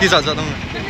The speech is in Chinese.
地少走动了。